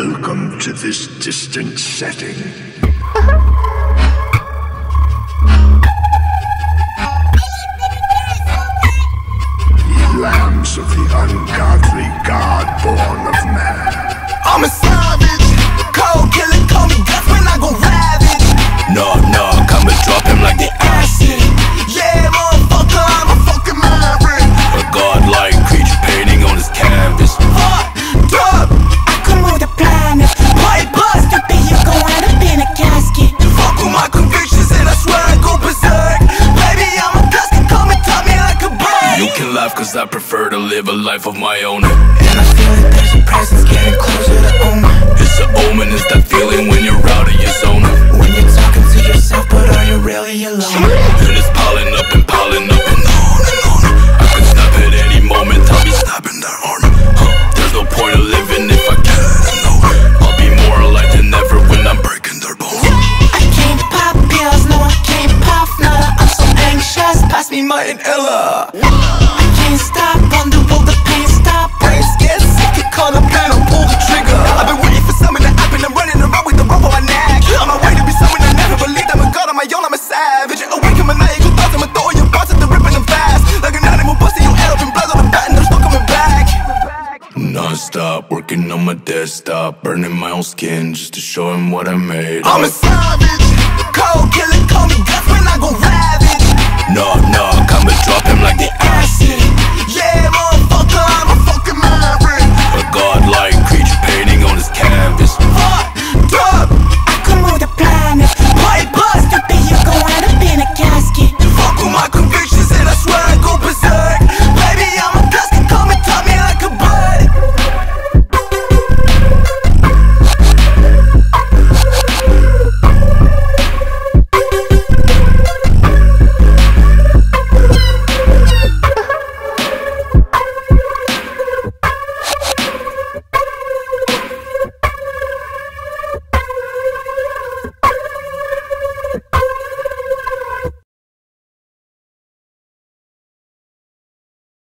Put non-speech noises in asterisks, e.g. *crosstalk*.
Welcome to this distant setting. *laughs* Lambs of the ungodly god born of cause I prefer to live a life of my own. And I feel like there's a presence getting closer to home. It's an omen, it's that feeling when you're out of your zone. When you're talking to yourself, but are you really alone? Anxious, pass Ella, I can't stop, wonder will the pain stop? brains get sick, it call a plan, I'll pull the trigger. I've been waiting for something to happen, I'm running around with the rope on my neck. On my way to be someone I never believed, I'm a god on my own, I'm a savage. Awaken maniacal thoughts, I'ma throw your bots at the ripping them fast. Like an animal busting your head open, blood on the bat, and there's no coming back. Non-stop, working on my desktop, burning my own skin just to show him what I made. I'm a savage, cold killer, call me death